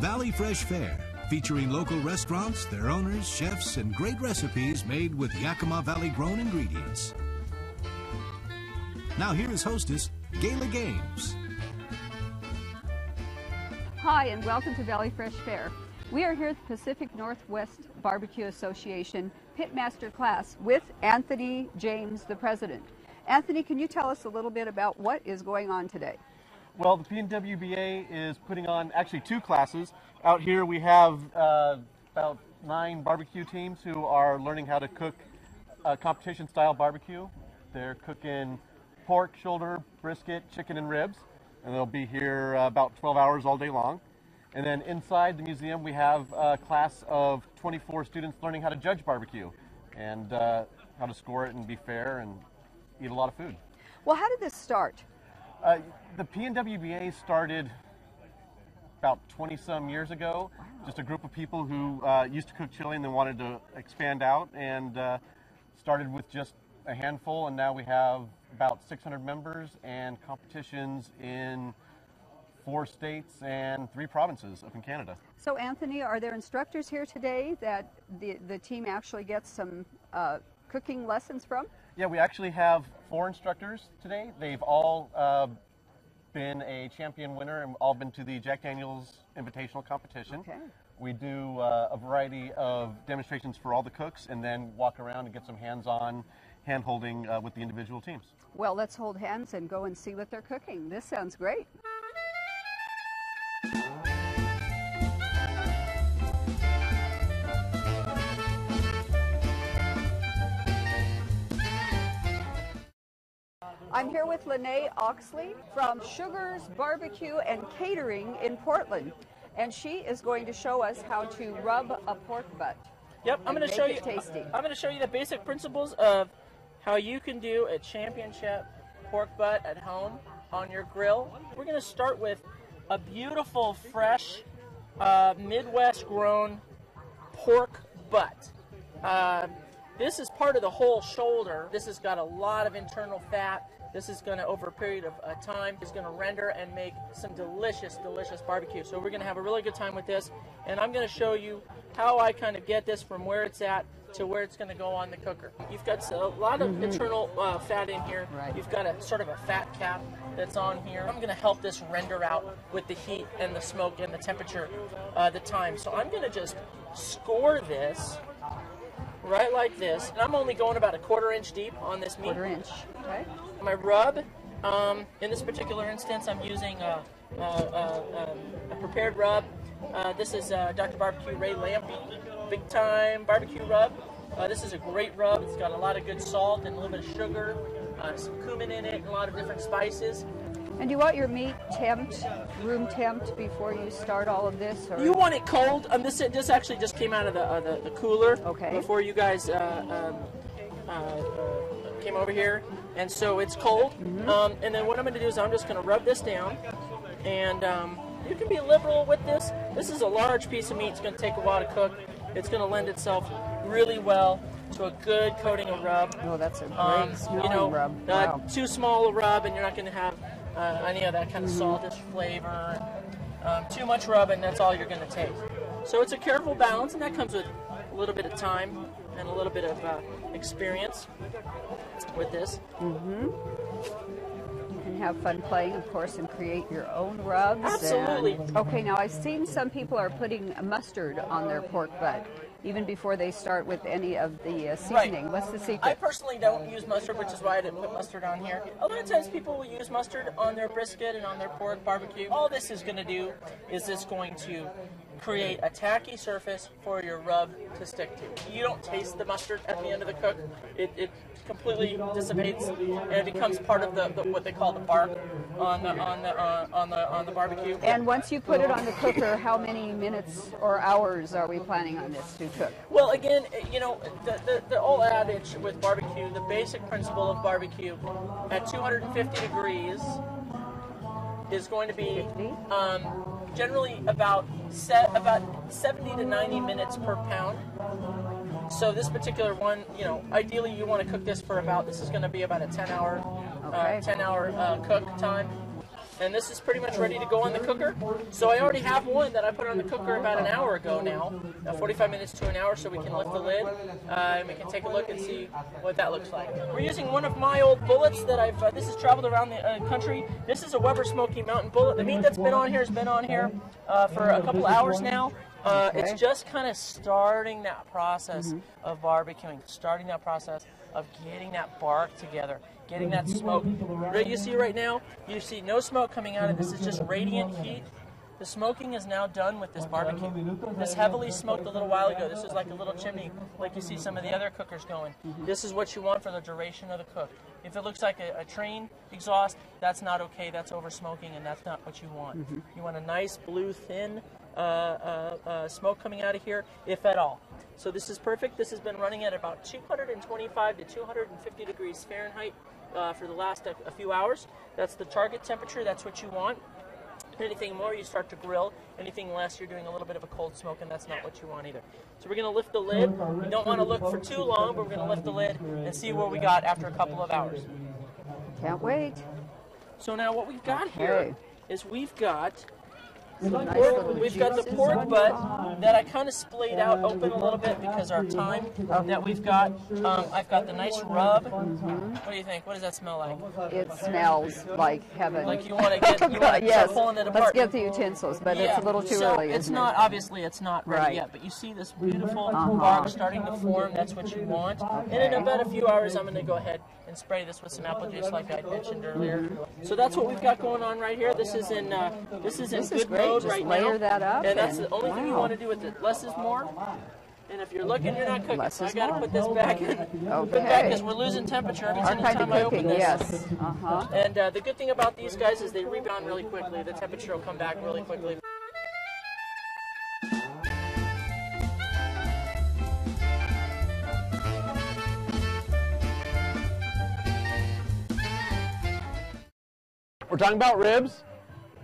Valley Fresh Fare, featuring local restaurants, their owners, chefs, and great recipes made with Yakima Valley grown ingredients. Now, here is hostess, Gayla Games. Hi, and welcome to Valley Fresh Fare. We are here at the Pacific Northwest Barbecue Association Pitmaster class with Anthony James, the president. Anthony, can you tell us a little bit about what is going on today? Well, the PNWBA is putting on actually two classes. Out here we have uh, about nine barbecue teams who are learning how to cook competition style barbecue. They're cooking pork, shoulder, brisket, chicken, and ribs, and they'll be here uh, about 12 hours all day long. And then inside the museum, we have a class of 24 students learning how to judge barbecue and uh, how to score it and be fair and eat a lot of food. Well, how did this start? Uh, the PNWBA started about 20 some years ago. Wow. Just a group of people who uh, used to cook chili and then wanted to expand out and uh, started with just a handful, and now we have about 600 members and competitions in four states and three provinces up in Canada. So, Anthony, are there instructors here today that the, the team actually gets some uh, cooking lessons from? Yeah, we actually have four instructors today. They've all uh, been a champion winner and all been to the Jack Daniels Invitational competition. Okay. We do uh, a variety of demonstrations for all the cooks and then walk around and get some hands on hand holding uh, with the individual teams. Well, let's hold hands and go and see what they're cooking. This sounds great. I'm here with Lynnae Oxley from Sugar's Barbecue and Catering in Portland, and she is going to show us how to rub a pork butt. Yep, I'm going to show you. Tasty. I'm going to show you the basic principles of how you can do a championship pork butt at home on your grill. We're going to start with a beautiful, fresh, uh, Midwest grown pork butt. Uh, this is part of the whole shoulder. This has got a lot of internal fat. This is going to, over a period of uh, time, is going to render and make some delicious, delicious barbecue. So we're going to have a really good time with this. And I'm going to show you how I kind of get this from where it's at to where it's going to go on the cooker. You've got a lot of mm-hmm. internal uh, fat in here. Right. You've got a sort of a fat cap that's on here. I'm going to help this render out with the heat and the smoke and the temperature, uh, the time. So I'm going to just score this right like this. And I'm only going about a quarter inch deep on this meat. Quarter inch. Okay. My rub, um, in this particular instance, I'm using a, a, a, a prepared rub. Uh, this is uh, Dr. Barbecue Ray Lampe, big time barbecue rub. Uh, this is a great rub. It's got a lot of good salt and a little bit of sugar, uh, some cumin in it, and a lot of different spices. And do you want your meat temped, room temped before you start all of this? Or? You want it cold. Um, this this actually just came out of the uh, the, the, cooler. Okay. Before you guys uh, um, uh, uh, came over here, and so it's cold. Mm-hmm. Um, and then what I'm going to do is I'm just going to rub this down, and um, you can be liberal with this. This is a large piece of meat. It's going to take a while to cook. It's going to lend itself really well to a good coating of rub. Oh, that's a great um, you know, rub. Wow. too small a rub, and you're not going to have uh, any of that kind of saltish flavor. Um, too much rub, and that's all you're going to take. So it's a careful balance, and that comes with a little bit of time and a little bit of uh, experience with this. Mm-hmm. You can have fun playing, of course, and create your own rubs. Absolutely. And, okay, now I've seen some people are putting mustard on their pork butt even before they start with any of the uh, seasoning. Right. What's the secret? I personally don't use mustard, which is why I didn't put mustard on here. A lot of times people will use mustard on their brisket and on their pork barbecue. All this is going to do is this going to create a tacky surface for your rub to stick to. You don't taste the mustard at the end of the cook. It, it completely dissipates and it becomes part of the, the, what they call the bark on the on the uh, on the on the barbecue. And once you put it on the cooker, how many minutes or hours are we planning on this to cook? Well, again, you know, the, the, the old adage with barbecue, the basic principle of barbecue at 250 degrees is going to be um, generally about set about 70 to 90 minutes per pound. So this particular one, you know, ideally you want to cook this for about this is going to be about a 10 hour, uh, okay. uh, 10 hour uh, cook time. And this is pretty much ready to go on the cooker. So I already have one that I put on the cooker about an hour ago now, uh, 45 minutes to an hour, so we can lift the lid uh, and we can take a look and see what that looks like. We're using one of my old bullets that I've. Uh, this has traveled around the uh, country. This is a Weber Smoky Mountain bullet. The meat that's been on here has been on here uh, for a couple hours now. Uh, It's just kind of starting that process of barbecuing, starting that process of getting that bark together, getting that smoke. You see right now, you see no smoke coming out of this. It's just radiant heat. The smoking is now done with this barbecue. This heavily smoked a little while ago. This is like a little chimney, like you see some of the other cookers going. This is what you want for the duration of the cook. If it looks like a, a train exhaust, that's not okay. That's over smoking, and that's not what you want. You want a nice blue, thin uh, uh, uh, smoke coming out of here, if at all. So this is perfect. This has been running at about 225 to 250 degrees Fahrenheit uh, for the last a, a few hours. That's the target temperature. That's what you want. Anything more, you start to grill. Anything less, you're doing a little bit of a cold smoke, and that's not what you want either. So we're going to lift the lid. We don't want to look for too long, but we're going to lift the lid and see what we got after a couple of hours. Can't wait. So now what we've got here Okay. is we've got nice we've got the pork butt that I kind of splayed out open a little bit because our time that we've got. Um, I've got the nice rub. What do you think? What does that smell like? It smells like heaven. Like you want to get you want to yes. pulling it apart. Let's get the utensils, but it's a little too so early. It's isn't It? obviously it's not ready Right. yet, but you see this beautiful bark starting to form. That's what you want. And in about a few hours, I'm going to go ahead and spray this with some apple juice, like I mentioned earlier. So that's what we've got going on right here. This is in uh, this is in This good is mode Just right layer now. that up and that's and- the only thing you want to do with it. Less is more. And if you're looking, you're not cooking. Less so I got to put this back in. Put Okay. back because we're losing temperature every Our single kind time of I open cooking, this. yes. Uh huh. And uh, the good thing about these guys is they rebound really quickly. The temperature will come back really quickly. We're talking about ribs.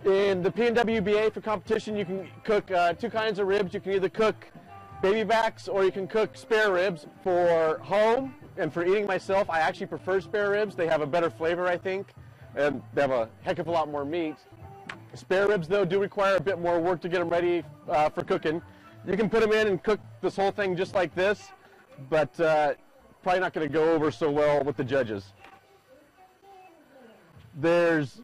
In the PNWBA for competition, you can cook uh, two kinds of ribs. You can either cook baby backs or you can cook spare ribs. For home and for eating myself, I actually prefer spare ribs. They have a better flavor, I think, and they have a heck of a lot more meat. Spare ribs, though, do require a bit more work to get them ready uh, for cooking. You can put them in and cook this whole thing just like this, but uh, probably not going to go over so well with the judges. There's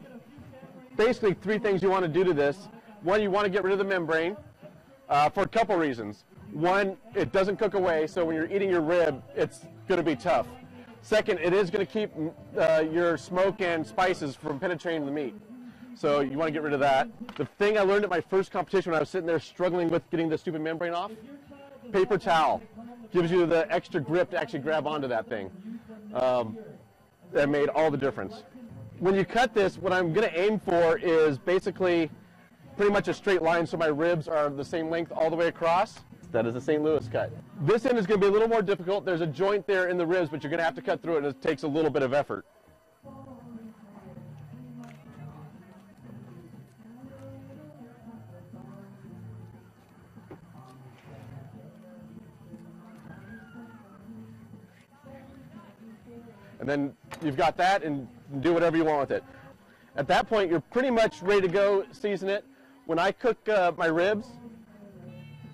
basically three things you want to do to this. One, you want to get rid of the membrane uh, for a couple reasons. One, it doesn't cook away, so when you're eating your rib, it's going to be tough. Second, it is going to keep uh, your smoke and spices from penetrating the meat. So you want to get rid of that. The thing I learned at my first competition when I was sitting there struggling with getting the stupid membrane off, paper towel gives you the extra grip to actually grab onto that thing. Um, that made all the difference. When you cut this, what I'm going to aim for is basically pretty much a straight line so my ribs are the same length all the way across. That is a St. Louis cut. This end is going to be a little more difficult. There's a joint there in the ribs, but you're going to have to cut through it and it takes a little bit of effort. And then you've got that and do whatever you want with it. At that point, you're pretty much ready to go season it. When I cook uh, my ribs,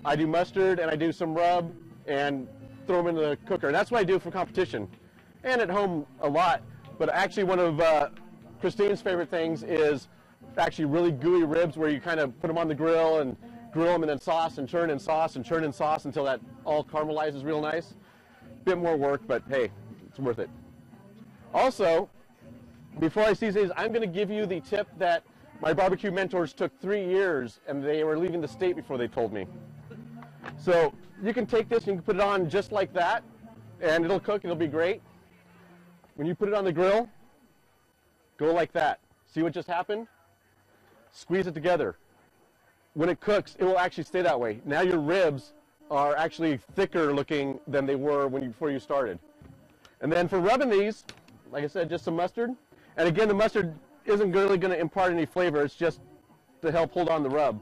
I do mustard and I do some rub and throw them in the cooker. And that's what I do for competition and at home a lot. But actually, one of uh, Christine's favorite things is actually really gooey ribs where you kind of put them on the grill and grill them and then sauce and churn and sauce and churn and sauce until that all caramelizes real nice. Bit more work, but hey, it's worth it. Also, before I season these, I'm going to give you the tip that my barbecue mentors took three years and they were leaving the state before they told me. So you can take this and you can put it on just like that and it'll cook, it'll be great. When you put it on the grill, go like that. See what just happened? Squeeze it together. When it cooks, it will actually stay that way. Now your ribs are actually thicker looking than they were when you, before you started. And then for rubbing these, like I said, just some mustard. And again, the mustard isn't really going to impart any flavor. It's just to help hold on the rub.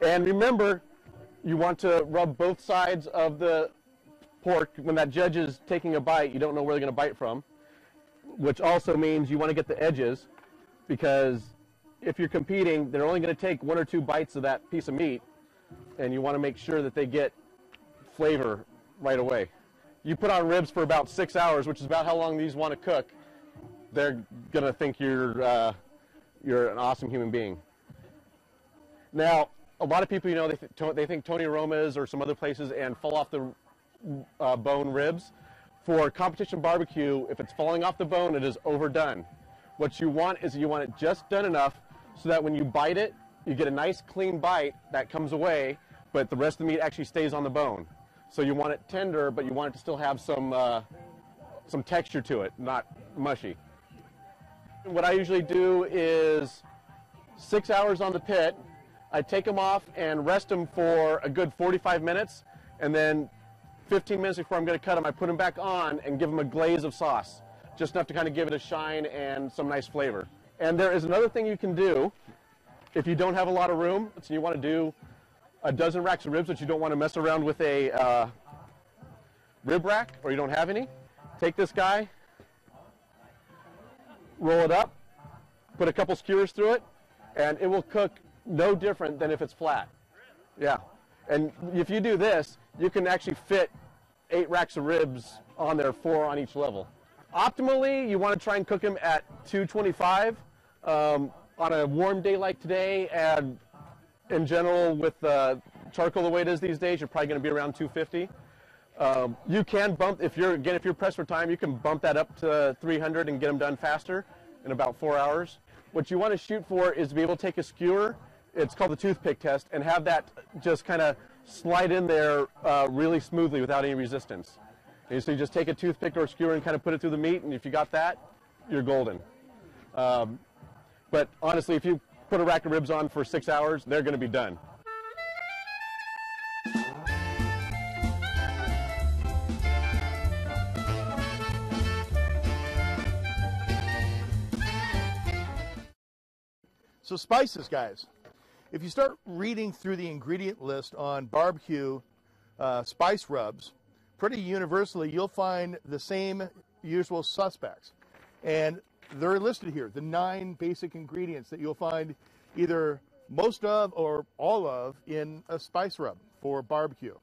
And remember, you want to rub both sides of the pork. When that judge is taking a bite, you don't know where they're going to bite from, which also means you want to get the edges because if you're competing, they're only going to take one or two bites of that piece of meat, and you want to make sure that they get flavor right away. You put on ribs for about six hours, which is about how long these want to cook. They're to think you're uh, you're an awesome human being. Now, a lot of people, you know, they, th- they think Tony Roma's or some other places and fall off the uh, bone ribs. For competition barbecue, if it's falling off the bone, it is overdone. What you want is you want it just done enough so that when you bite it, you get a nice clean bite that comes away, but the rest of the meat actually stays on the bone. So you want it tender, but you want it to still have some uh, some texture to it, not mushy. What I usually do is six hours on the pit. I take them off and rest them for a good 45 minutes, and then 15 minutes before I'm going to cut them, I put them back on and give them a glaze of sauce, just enough to kind of give it a shine and some nice flavor. And there is another thing you can do if you don't have a lot of room, so you want to do a dozen racks of ribs, but you don't want to mess around with a uh, rib rack, or you don't have any. Take this guy, roll it up, put a couple skewers through it, and it will cook no different than if it's flat. Yeah. And if you do this, you can actually fit eight racks of ribs on there, four on each level. Optimally, you want to try and cook them at 225 um, on a warm day like today, and in general, with uh, charcoal the way it is these days, you're probably going to be around 250. Um, you can bump if you're again if you're pressed for time, you can bump that up to 300 and get them done faster in about four hours. What you want to shoot for is to be able to take a skewer. It's called the toothpick test, and have that just kind of slide in there uh, really smoothly without any resistance. And so you just take a toothpick or a skewer and kind of put it through the meat, and if you got that, you're golden. Um, but honestly, if you put a rack of ribs on for six hours, they're going to be done. So spices, guys. If you start reading through the ingredient list on barbecue uh, spice rubs, pretty universally you'll find the same usual suspects. And they're listed here, the nine basic ingredients that you'll find either most of or all of in a spice rub for barbecue.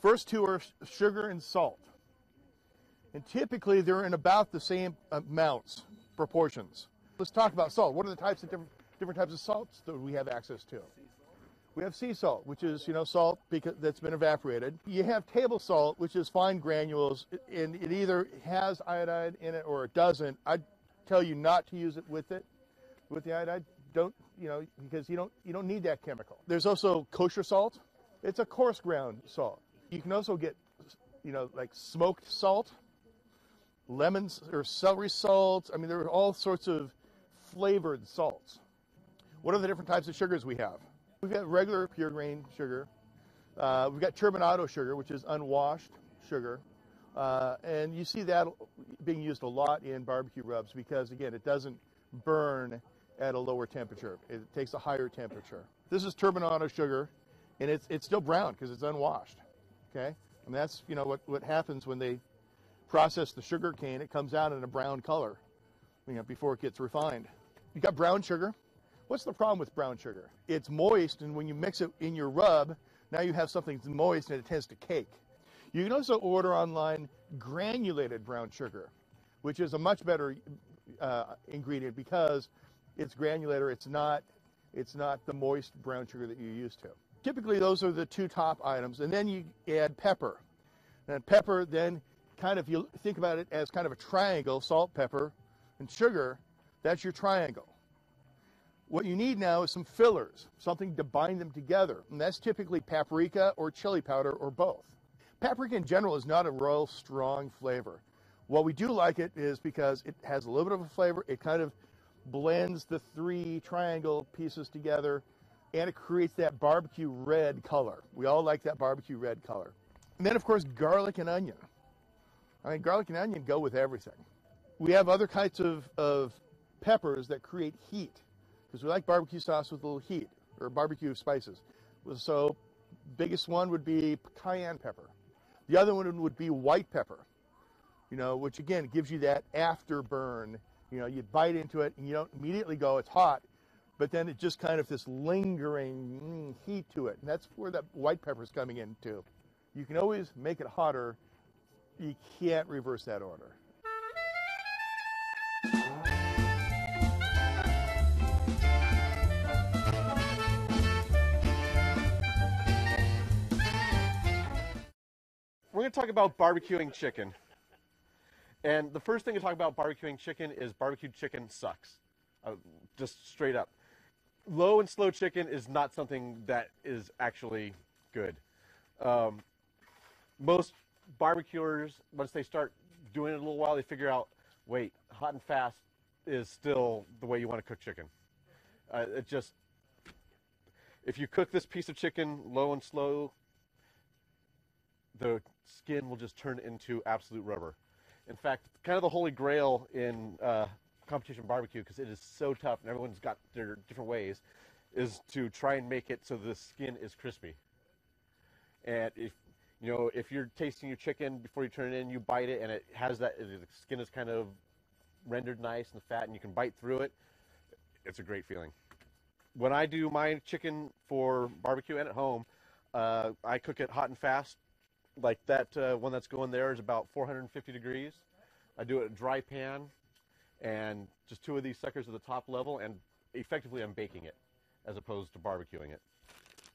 First two are sugar and salt. And typically they're in about the same amounts, proportions. Let's talk about salt. What are the types of different, different types of salts that we have access to? We have sea salt, which is you know salt because that's been evaporated. You have table salt, which is fine granules, and it either has iodide in it or it doesn't. I tell you not to use it with it, with the iodide. Don't you know because you don't you don't need that chemical. There's also kosher salt. It's a coarse ground salt. You can also get you know like smoked salt, lemons or celery salt. I mean there are all sorts of flavored salts. What are the different types of sugars we have? We've got regular pure grain sugar. Uh, we've got turbinado sugar, which is unwashed sugar. Uh, and you see that being used a lot in barbecue rubs because, again, it doesn't burn at a lower temperature. It takes a higher temperature. This is turbinado sugar, and it's, it's still brown because it's unwashed. Okay? And that's, you know, what, what happens when they process the sugar cane. It comes out in a brown color, you know, before it gets refined. You got brown sugar. What's the problem with brown sugar? It's moist, and when you mix it in your rub, now you have something that's moist and it tends to cake. You can also order online granulated brown sugar, which is a much better uh, ingredient because it's granulated. It's not, it's not the moist brown sugar that you're used to. Typically, those are the two top items, and then you add pepper. And pepper, then kind of you think about it as kind of a triangle: salt, pepper, and sugar. That's your triangle. What you need now is some fillers, something to bind them together, and that's typically paprika or chili powder or both. Paprika in general is not a real strong flavor. What we do like it is because it has a little bit of a flavor. It kind of blends the three triangle pieces together and it creates that barbecue red color. We all like that barbecue red color. And then, of course, garlic and onion. I mean, garlic and onion go with everything. We have other kinds of, of peppers that create heat because we like barbecue sauce with a little heat or barbecue spices. So, biggest one would be cayenne pepper. The other one would be white pepper, you know, which again gives you that afterburn. You know, you bite into it and you don't immediately go, it's hot. but then it just kind of this lingering mm, heat to it. And that's where that white pepper is coming in too. You can always make it hotter. You can't reverse that order. Talk about barbecuing chicken. And the first thing to talk about barbecuing chicken is barbecued chicken sucks. Uh, just straight up. Low and slow chicken is not something that is actually good. Um, most barbecuers, once they start doing it a little while, they figure out, wait, hot and fast is still the way you want to cook chicken. Uh, it just, if you cook this piece of chicken low and slow, the skin will just turn into absolute rubber. In fact, kind of the holy grail in uh, competition barbecue, because it is so tough and everyone's got their different ways, is to try and make it so the skin is crispy. And if you know, if you're tasting your chicken before you turn it in, you bite it and it has that the skin is kind of rendered nice and fat, and you can bite through it. It's a great feeling. When I do my chicken for barbecue and at home, uh, I cook it hot and fast like that uh, one that's going there is about 450 degrees. I do it in a dry pan and just two of these suckers at the top level and effectively I'm baking it as opposed to barbecuing it.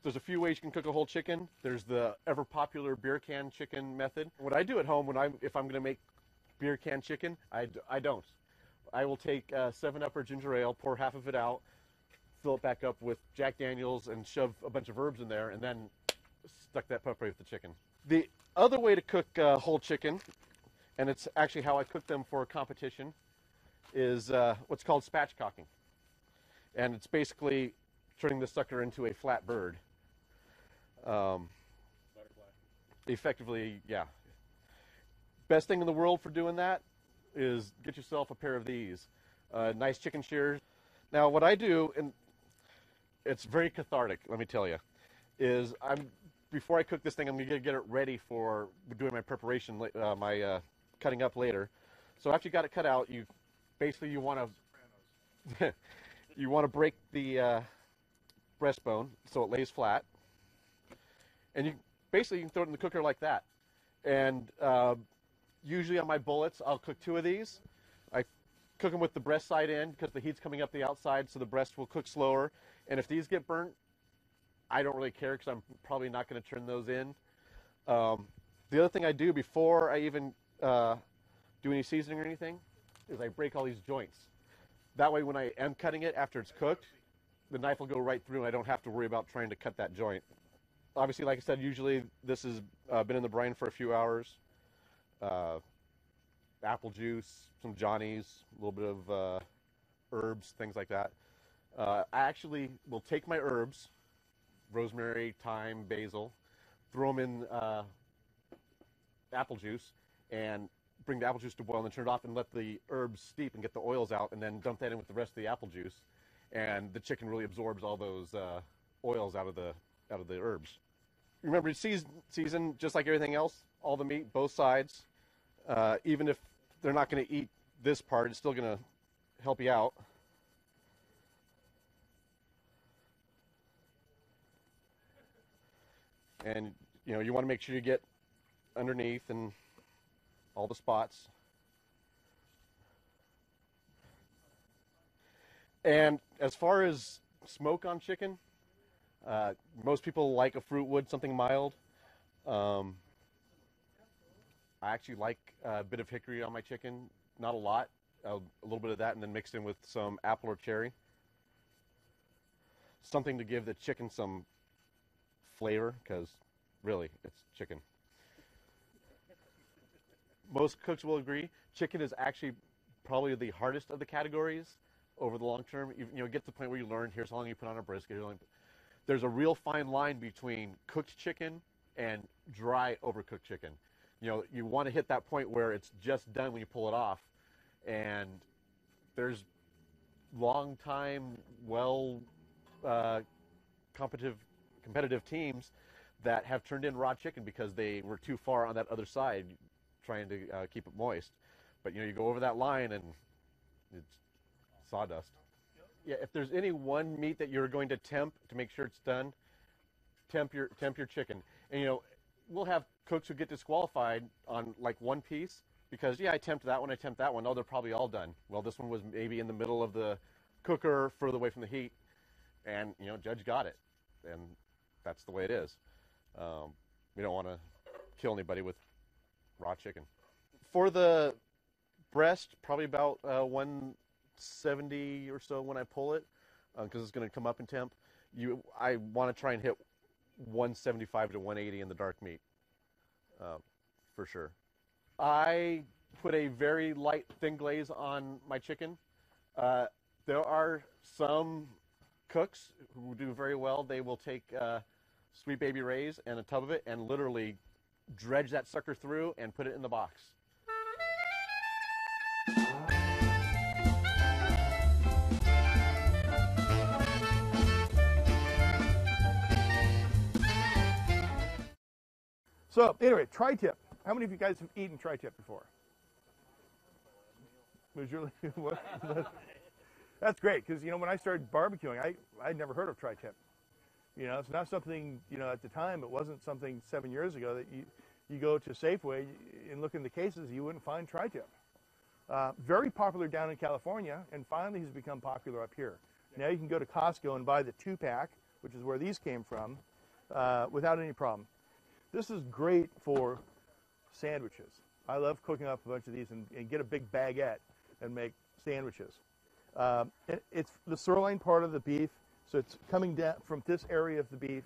There's a few ways you can cook a whole chicken. There's the ever popular beer can chicken method. What I do at home when I'm if I'm going to make beer can chicken, I, I don't. I will take uh, 7 Up or ginger ale, pour half of it out, fill it back up with Jack Daniels and shove a bunch of herbs in there and then stuck that pepper with the chicken. The other way to cook uh, whole chicken, and it's actually how I cook them for a competition, is uh, what's called spatchcocking. And it's basically turning the sucker into a flat bird. Um, effectively, yeah. Best thing in the world for doing that is get yourself a pair of these. Uh, nice chicken shears. Now, what I do, and it's very cathartic, let me tell you, is I'm before I cook this thing, I'm to get it ready for doing my preparation, uh, my uh, cutting up later. So after you got it cut out, you basically you want to you want to break the uh, breastbone so it lays flat, and you basically you can throw it in the cooker like that. And uh, usually on my bullets, I'll cook two of these. I cook them with the breast side in because the heat's coming up the outside, so the breast will cook slower. And if these get burnt, I don't really care because I'm probably not going to turn those in. Um, the other thing I do before I even uh, do any seasoning or anything is I break all these joints. That way, when I am cutting it after it's cooked, the knife will go right through and I don't have to worry about trying to cut that joint. Obviously, like I said, usually this has uh, been in the brine for a few hours. Uh, apple juice, some Johnny's, a little bit of uh, herbs, things like that. Uh, I actually will take my herbs, rosemary, thyme, basil, throw them in uh, apple juice, and bring the apple juice to boil and then turn it off and let the herbs steep and get the oils out and then dump that in with the rest of the apple juice. And the chicken really absorbs all those uh, oils out of the out of the herbs. Remember, season, season just like everything else, all the meat, both sides. Uh, even if they're not going to eat this part, it's still going to help you out. And you know you want to make sure you get underneath and all the spots. And as far as smoke on chicken, uh, most people like a fruit wood, something mild. Um, I actually like a bit of hickory on my chicken, not a lot, a, a little bit of that, and then mixed in with some apple or cherry. Something to give the chicken some flavor because really it's chicken. Most cooks will agree chicken is actually probably the hardest of the categories over the long term. You, you know, get to the point where you learn here's how long you put on a brisket. There's a real fine line between cooked chicken and dry overcooked chicken. You know, you want to hit that point where it's just done when you pull it off, and there's long time, well, uh, competitive competitive teams that have turned in raw chicken because they were too far on that other side trying to uh, keep it moist. But you know, you go over that line and it's sawdust. Yeah, if there's any one meat that you're going to temp to make sure it's done, temp your temp your chicken. And you know, we'll have cooks who get disqualified on like one piece because yeah, I temped that one, I temped that one. Oh, they're probably all done. Well, this one was maybe in the middle of the cooker, further away from the heat, and you know, judge got it, and that's the way it is. Um, we don't want to kill anybody with raw chicken. For the breast, probably about uh, 170 or so when I pull it, because uh, it's going to come up in temp. You, I want to try and hit 175 to 180 in the dark meat, uh, for sure. I put a very light thin glaze on my chicken. Uh, there are some cooks who do very well. They will take uh, Sweet Baby Ray's and a tub of it and literally dredge that sucker through and put it in the box. So anyway, tri-tip. How many of you guys have eaten tri-tip before? That's great because you know when I started barbecuing, I I'd never heard of tri-tip. You know, it's not something you know at the time. It wasn't something seven years ago that you you go to Safeway and look in the cases, you wouldn't find tri-tip. Uh, very popular down in California, and finally has become popular up here. Now you can go to Costco and buy the two pack, which is where these came from, uh, without any problem. This is great for sandwiches. I love cooking up a bunch of these and, and get a big baguette and make sandwiches. Um, it, it's the sirloin part of the beef, so it's coming down from this area of the beef.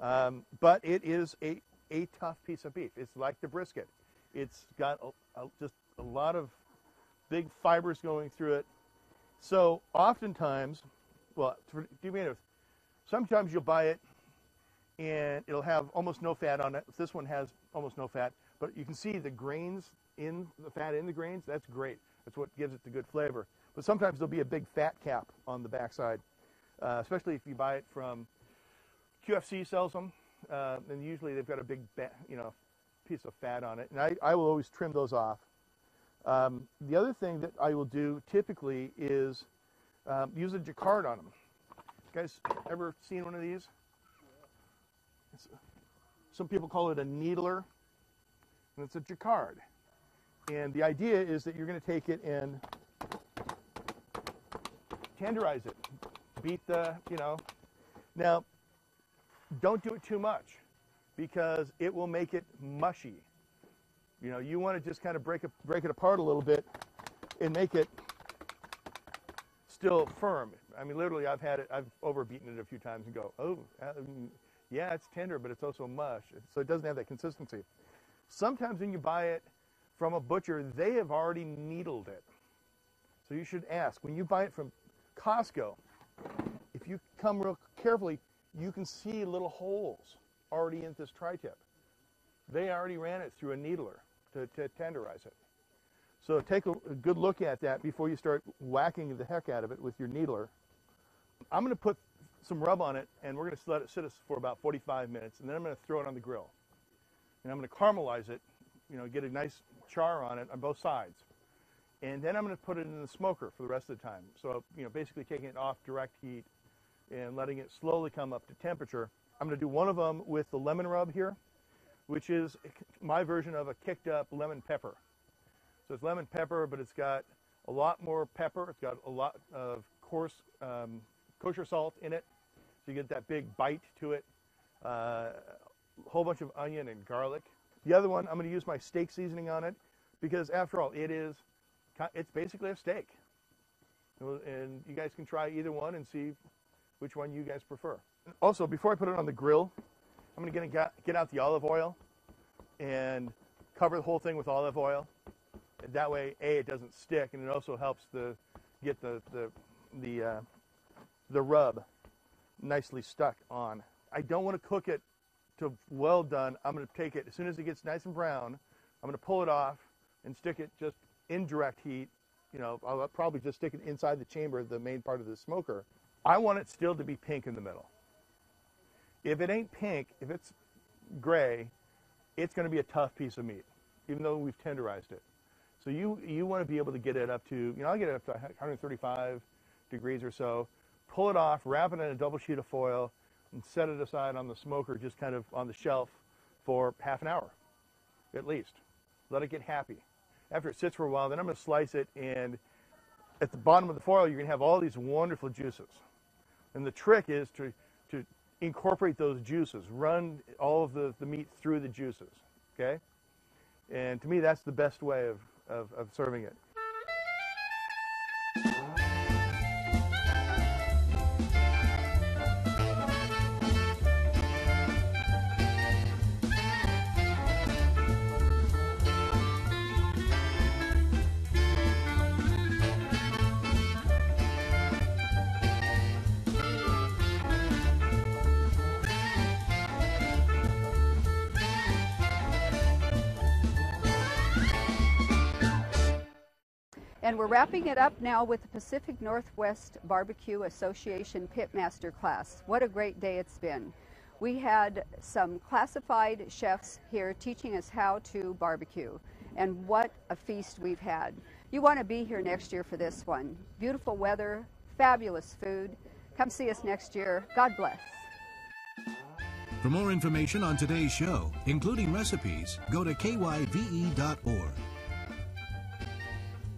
Um, but it is a, a tough piece of beef. It's like the brisket. It's got a, a, just a lot of big fibers going through it. So oftentimes, well, to me a sometimes you'll buy it and it'll have almost no fat on it. This one has almost no fat, but you can see the grains in the fat in the grains. That's great. That's what gives it the good flavor. But sometimes there'll be a big fat cap on the backside, uh, especially if you buy it from QFC sells them, uh, and usually they've got a big, you know, piece of fat on it. And I, I will always trim those off. Um, the other thing that I will do typically is um, use a Jaccard on them. You guys ever seen one of these? It's, some people call it a needler, and it's a Jaccard. And the idea is that you're going to take it and tenderize it, beat the, you know. Now, don't do it too much because it will make it mushy. You know, you want to just kind of break it, break it apart a little bit and make it still firm. I mean, literally, I've had it, I've overbeaten it a few times and go, oh, yeah, it's tender, but it's also mush. So it doesn't have that consistency. Sometimes when you buy it from a butcher, they have already needled it. So you should ask. When you buy it from Costco, come real carefully, you can see little holes already in this tri-tip. They already ran it through a needler to, to tenderize it. So take a, a, good look at that before you start whacking the heck out of it with your needler. I'm going to put some rub on it, and we're going to let it sit for about 45 minutes, and then I'm going to throw it on the grill. And I'm going to caramelize it, you know, get a nice char on it on both sides. And then I'm going to put it in the smoker for the rest of the time. So, you know, basically taking it off direct heat and letting it slowly come up to temperature. I'm going to do one of them with the lemon rub here, which is my version of a kicked up lemon pepper. So it's lemon pepper, but it's got a lot more pepper. It's got a lot of coarse um, kosher salt in it. So you get that big bite to it. Uh, a whole bunch of onion and garlic. The other one, I'm going to use my steak seasoning on it because after all, it is, it's basically a steak. And you guys can try either one and see which one you guys prefer. Also, before I put it on the grill, I'm going to get, get out the olive oil and cover the whole thing with olive oil. That way, A, it doesn't stick, and it also helps the, get the, the, the, uh, the rub nicely stuck on. I don't want to cook it to well done. I'm going to take it, as soon as it gets nice and brown, I'm going to pull it off and stick it just in direct heat. You know, I'll probably just stick it inside the chamber, the main part of the smoker. I want it still to be pink in the middle. If it ain't pink, if it's gray, it's going to be a tough piece of meat, even though we've tenderized it. So you, you want to be able to get it up to, you know, I'll get it up to 135 degrees or so. Pull it off, wrap it in a double sheet of foil, and set it aside on the smoker, just kind of on the shelf for half an hour, at least. Let it get happy. After it sits for a while, then I'm going to slice it, and at the bottom of the foil, you're going to have all these wonderful juices. And the trick is to, to incorporate those juices, run all of the, the meat through the juices, okay? And to me, that's the best way of, of, of serving it. And we're wrapping it up now with the Pacific Northwest Barbecue Association Pitmaster class. What a great day it's been. We had some classified chefs here teaching us how to barbecue, and what a feast we've had. You want to be here next year for this one. Beautiful weather, fabulous food. Come see us next year. God bless. For more information on today's show, including recipes, go to kyve.org.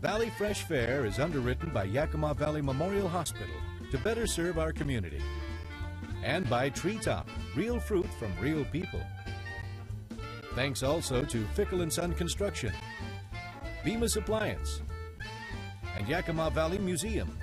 Valley Fresh Fare is underwritten by Yakima Valley Memorial Hospital to better serve our community. And by Treetop, real fruit from real people. Thanks also to Fickle & Son Construction, Bemis Appliance, and Yakima Valley Museum.